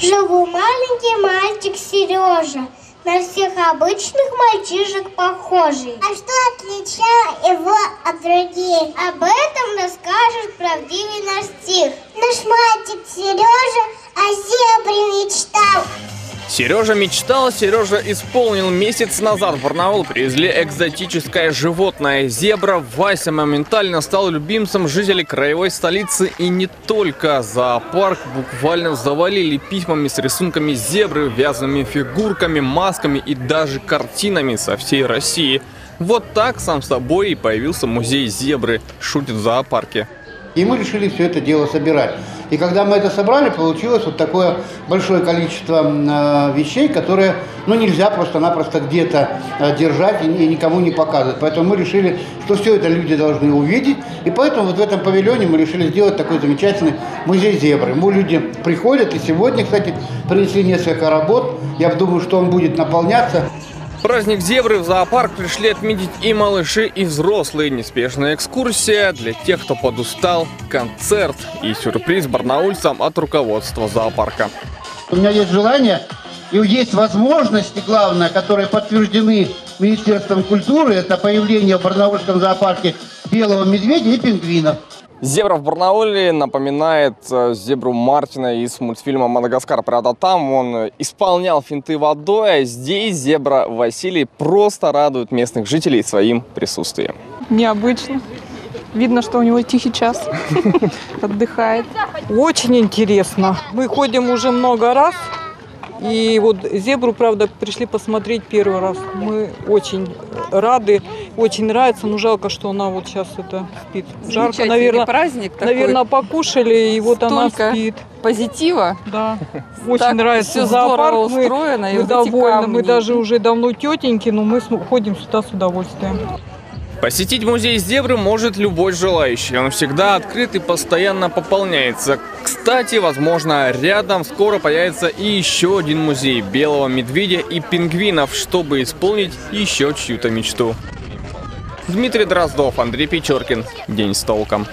Живу маленький мальчик Сережа, на всех обычных мальчишек похожий. А что отличало его от других? Об этом расскажет правдивый наш стих. Наш мальчик Сережа. Сережа мечтал, Сережа исполнил. Месяц назад в Барнаул привезли экзотическое животное. Зебра Вася моментально стал любимцем жителей краевой столицы и не только. Зоопарк буквально завалили письмами с рисунками зебры, вязаными фигурками, масками и даже картинами со всей России. Вот так сам собой и появился музей зебры, шутит в зоопарке. И мы решили все это дело собирать. И когда мы это собрали, получилось вот такое большое количество э, вещей, которые ну, нельзя просто-напросто где-то э, держать и, никому не показывать. Поэтому мы решили, что все это люди должны увидеть. И поэтому вот в этом павильоне мы решили сделать такой замечательный музей зебры. Мы люди приходят, и сегодня, кстати, принесли несколько работ. Я думаю, что он будет наполняться. Праздник зебры в зоопарк пришли отметить и малыши, и взрослые. Неспешная экскурсия для тех, кто подустал, концерт и сюрприз барнаульцам от руководства зоопарка. У меня есть желание и есть возможности, главное, которые подтверждены Министерством культуры, это появление в Барнаульском зоопарке белого медведя и пингвинов. Зебра в Барнауле напоминает э, зебру Мартина из мультфильма «Мадагаскар». Правда, там он исполнял финты водой, а здесь зебра Василий просто радует местных жителей своим присутствием. Необычно. Видно, что у него тихий час. Отдыхает. Очень интересно. Мы ходим уже много раз. И вот зебру, правда, пришли посмотреть первый раз. Мы очень рады, очень нравится, но жалко, что она вот сейчас это спит. Жарко, наверное, праздник такой. наверное, покушали, и вот она Столько спит. позитива. Да, очень Так нравится всё зоопарк. здорово мы, устроено, и мы вот эти довольны. Мы даже уже давно тетеньки, но мы ходим сюда с удовольствием. Посетить музей зебры может любой желающий. Он всегда открыт и постоянно пополняется. Кстати, возможно, рядом скоро появится и еще один музей белого медведя и пингвинов, чтобы исполнить еще чью-то мечту. Дмитрий Дроздов, Андрей Печоркин. День с толком.